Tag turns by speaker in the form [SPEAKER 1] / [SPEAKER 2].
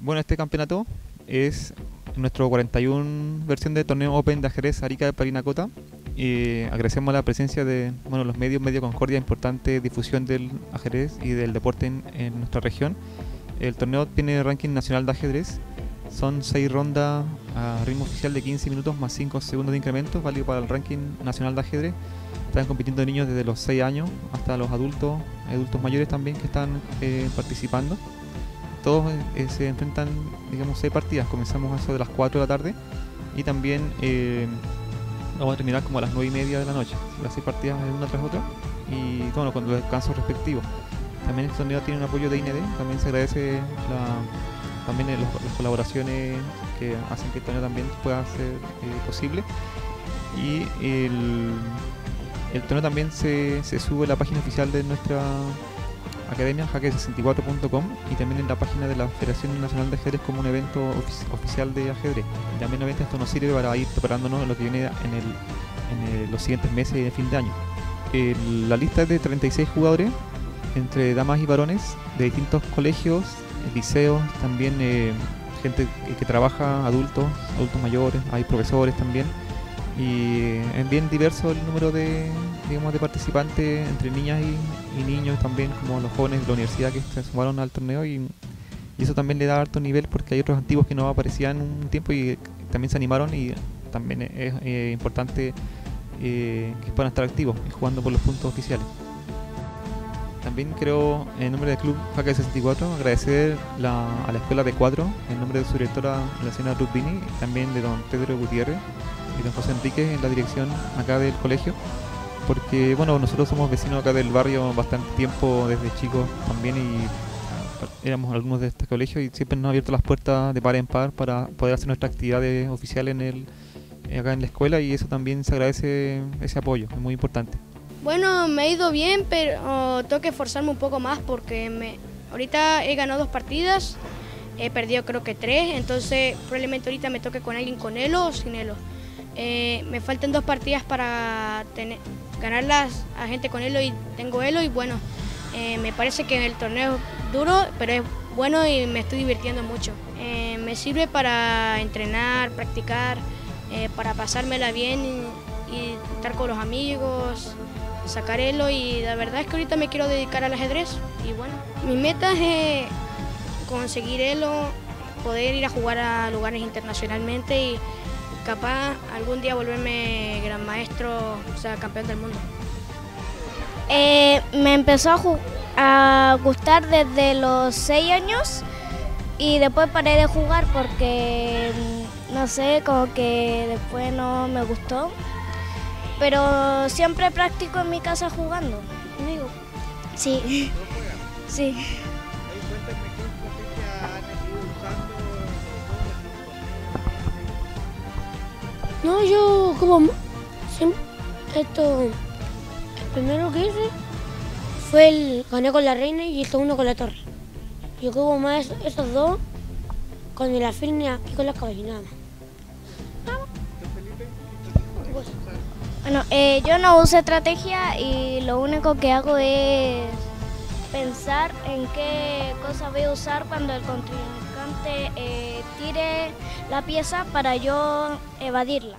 [SPEAKER 1] Bueno, este campeonato es nuestro 41 versión de torneo Open de ajedrez Arica de Parinacota. Agradecemos la presencia de bueno, los medios, Medio Concordia, importante difusión del ajedrez y del deporte en, en nuestra región. El torneo tiene ranking nacional de ajedrez. Son 6 rondas a ritmo oficial de 15 minutos más 5 segundos de incremento, válido para el ranking nacional de ajedrez. Están compitiendo niños desde los 6 años hasta los adultos, adultos mayores también que están eh, participando todos eh, se enfrentan, digamos, seis partidas. Comenzamos a eso de las 4 de la tarde y también eh, vamos a terminar como a las 9 y media de la noche. Las seis partidas una tras otra y bueno, con los descansos respectivos. También este torneo tiene un apoyo de IND, también se agradece también las colaboraciones que hacen que el torneo también pueda ser eh, posible. Y el, el torneo también se, se sube a la página oficial de nuestra academia jaque64.com y también en la página de la Federación Nacional de Ajedrez como un evento oficial de ajedrez. Y también obviamente esto nos sirve para ir preparándonos en lo que viene en, los siguientes meses de fin de año. la lista es de 36 jugadores, entre damas y varones, de distintos colegios, liceos, también eh, gente que trabaja, adultos, adultos mayores, hay profesores también y es bien diverso el número de digamos de participantes entre niñas y, niños también como los jóvenes de la universidad que se sumaron al torneo y, eso también le da alto nivel porque hay otros antiguos que no aparecían un tiempo y también se animaron y también es eh, importante eh, que puedan estar activos y jugando por los puntos oficiales. También creo, en nombre del Club Jaque 64, agradecer a la Escuela de Cuatro, en nombre de su directora, la señora Rubini, y también de don Pedro Gutiérrez, y don José Enrique en la dirección acá del colegio, porque bueno, nosotros somos vecinos acá del barrio bastante tiempo desde chicos también y ah, éramos algunos de este colegio y siempre nos han abierto las puertas de par en par para poder hacer nuestra actividades oficiales en el, eh, acá en la escuela y eso también se agradece ese apoyo, es muy importante.
[SPEAKER 2] Bueno, me ha ido bien, pero tengo que esforzarme un poco más porque me, ahorita he ganado dos partidas, he perdido creo que tres, entonces probablemente ahorita me toque con alguien con Elo o sin Elo. Eh, me faltan dos partidas para ganarlas a gente con Elo y tengo Elo y bueno, eh, me parece que el torneo es duro, pero es bueno y me estoy divirtiendo mucho. Eh, me sirve para entrenar, practicar, para pasármela bien y, estar con los amigos, sacar Elo y la verdad es que ahorita me quiero dedicar al ajedrez y bueno, mi meta es conseguir Elo, poder ir a jugar a lugares internacionalmente y capaz algún día volverme gran maestro, o sea, campeón del mundo.
[SPEAKER 3] Eh, me empezó a, gustar desde los 6 años y después paré de jugar porque, mm, no sé, como que después no me gustó. Pero siempre practico en mi casa jugando. Amigo. Sí. Sí.
[SPEAKER 4] No, yo como esto el primero que hice fue el gané con la reina y el segundo con la torre. Yo como más esos dos con la firnia y con las caballinas.
[SPEAKER 3] Bueno, eh, yo no uso estrategia y lo único que hago es pensar en qué cosa voy a usar cuando el contrincante eh, tire la pieza para yo evadirla.